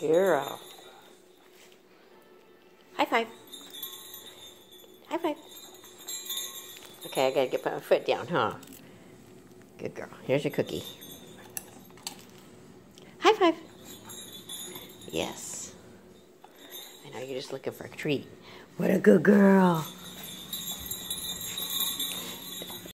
girl. High five. High five. Okay, I gotta get my foot down, huh? Good girl. Here's your cookie. High five. Yes. I know you're just looking for a treat. What a good girl.